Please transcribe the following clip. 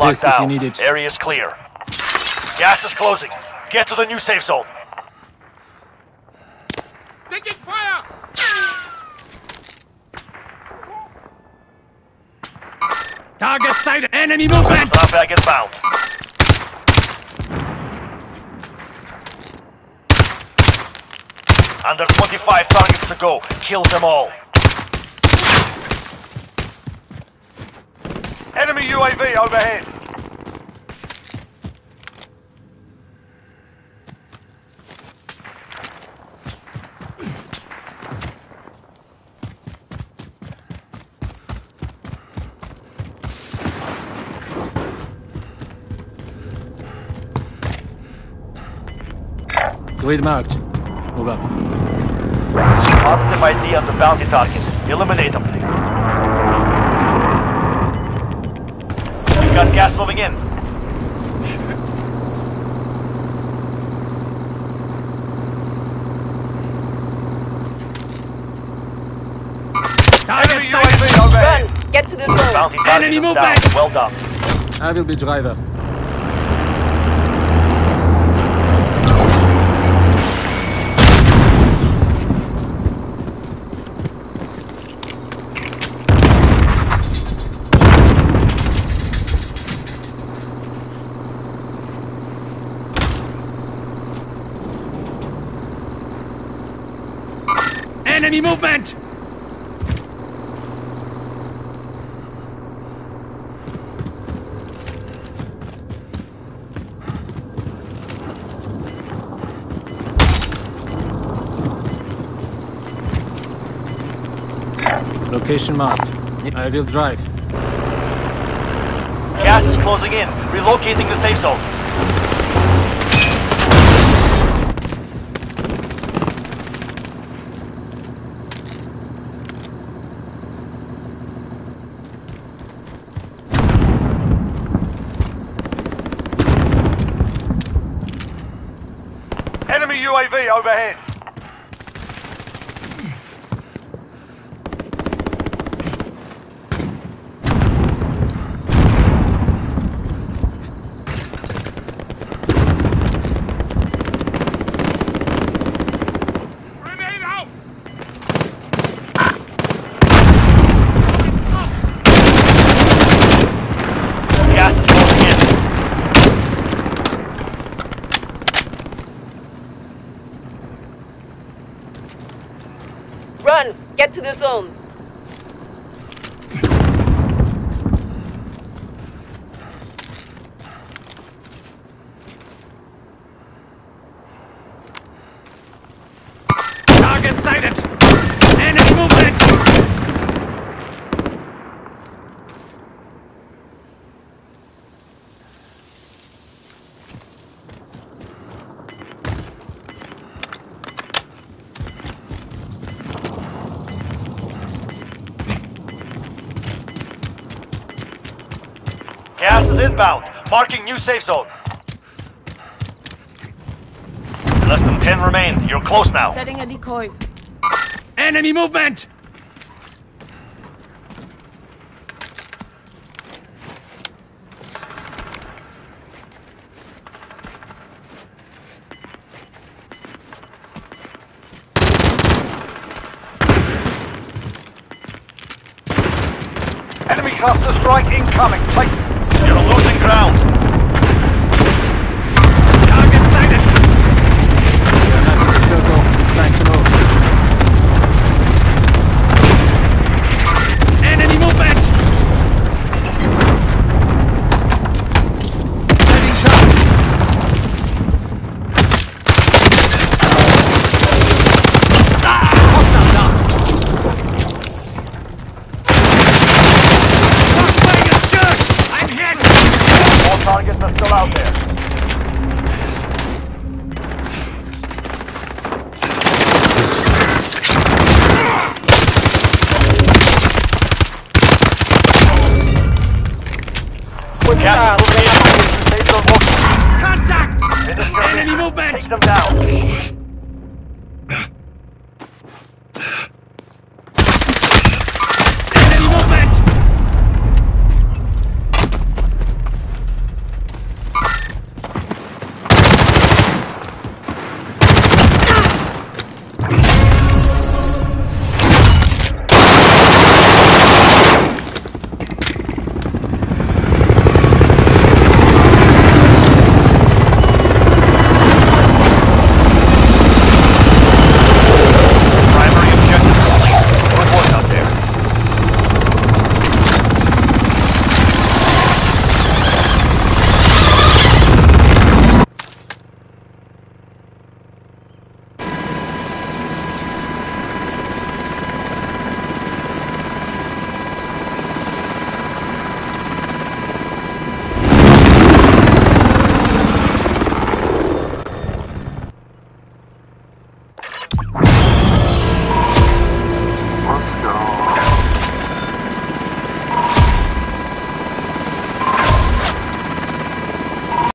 Locked this if you need it. Area is clear. Gas is closing. Get to the new safe zone. Taking fire! Target sighted! Enemy movement! Flashback inbound. Under 25 targets to go. Kill them all. Enemy UAV overhead. Grid marked. Move up. Positive ID on the bounty target. Eliminate them. Gas moving in. Target Enemy sighted! UAV overhead. Get to the zone! Bounty Enemy is movement. down. Well done. I will be driver. Enemy movement! Location marked. I will drive. Gas is closing in. Relocating the safe zone. Enemy UAV overhead. Grenade out! Gas is closing in. Run! Get to the zone! Target sighted! Gas is inbound. Marking new safe zone. Less than 10 remain. You're close now. Setting a decoy. Enemy movement! Enemy cluster strike incoming. Take. You're losing ground. Target sighted! We are not in the circle. It's time to move. Still out there. Gas is moving in. Safe zone walking. Contact! Enemy movement! Take them down.